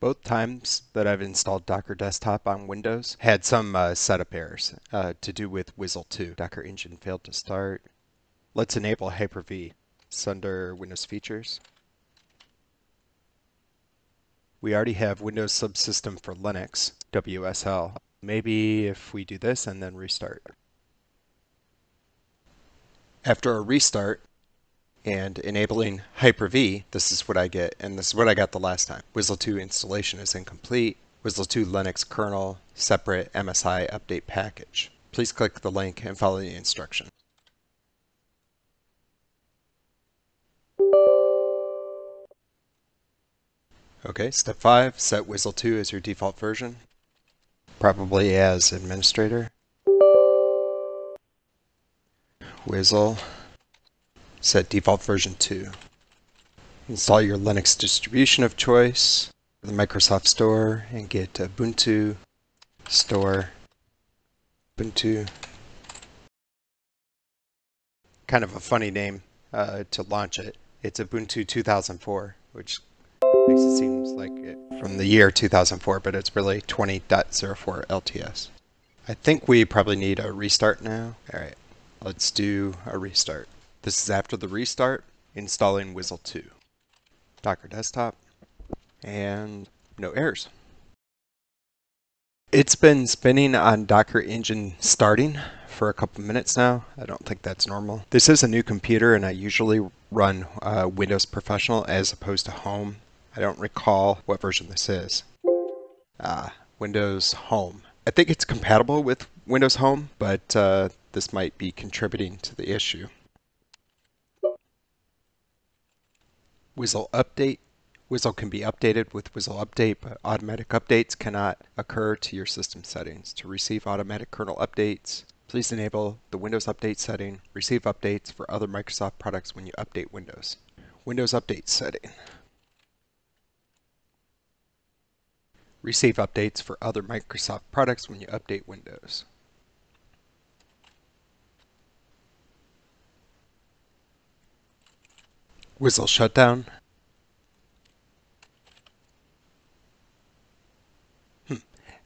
Both times that I've installed Docker Desktop on Windows had some uh, setup errors uh, to do with WSL 2. Docker engine failed to start. Let's enable Hyper-V. It's under Windows Features. We already have Windows Subsystem for Linux, WSL. Maybe if we do this and then restart. After a restart and enabling Hyper-V, this is what I get, and this is what I got the last time. WSL 2 installation is incomplete. WSL 2 Linux kernel separate MSI update package. Please click the link and follow the instruction. Okay, step five, set WSL 2 as your default version, probably as administrator. WSL, set default version 2. Install your Linux distribution of choice, the Microsoft Store, and get Ubuntu Store, Ubuntu. Kind of a funny name uh, to launch it. It's Ubuntu 2004, which Makes it seems like it from the year 2004, but it's really 20.04 LTS. I think we probably need a restart now. All right, let's do a restart. This is after the restart, installing WSL 2. Docker Desktop, and no errors. It's been spinning on Docker Engine starting for a couple minutes now. I don't think that's normal. This is a new computer and I usually run uh, Windows Professional as opposed to Home I don't recall what version this is. Ah, Windows Home. I think it's compatible with Windows Home, but uh, this might be contributing to the issue. WSL Update. WSL can be updated with WSL Update, but automatic updates cannot occur to your system settings. To receive automatic kernel updates, please enable the Windows Update setting. Receive updates for other Microsoft products when you update Windows. Windows Update setting. Receive updates for other Microsoft products when you update Windows. WSL shutdown. Hmm.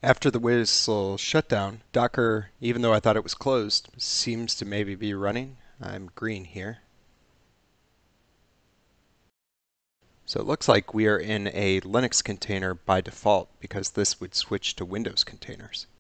After the WSL shutdown, Docker, even though I thought it was closed, seems to maybe be running. I'm green here. So it looks like we are in a Linux container by default because this would switch to Windows containers.